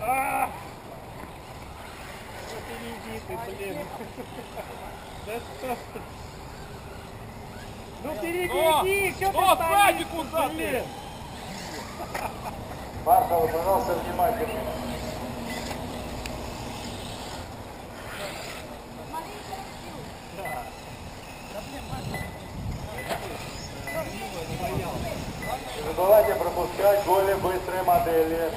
А! Ну перейди ты, блин. Да что ты? Ну перейди, что ты стоишь? Сзади куда ты? Маркова, пожалуйста, внимательно. Не забывайте пропускать гости. 30.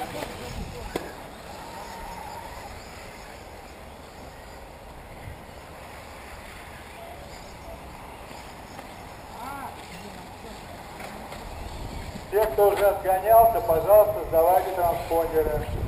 Те, кто уже отгонялся, пожалуйста, сдавайте транспондеры.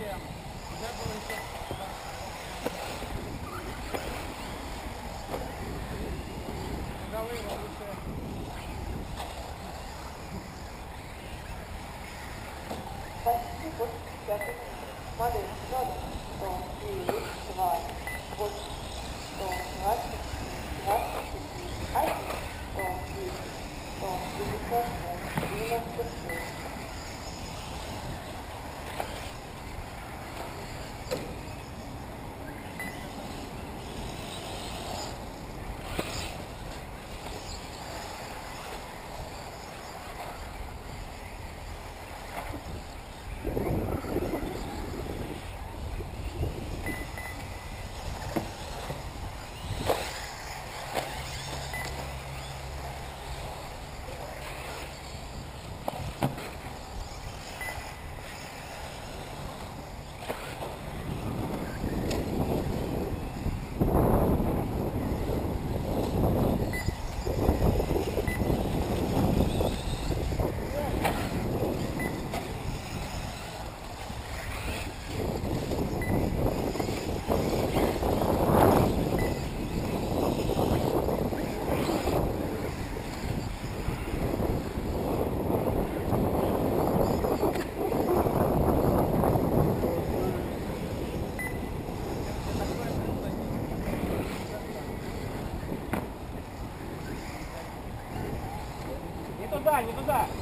Yeah. tonight.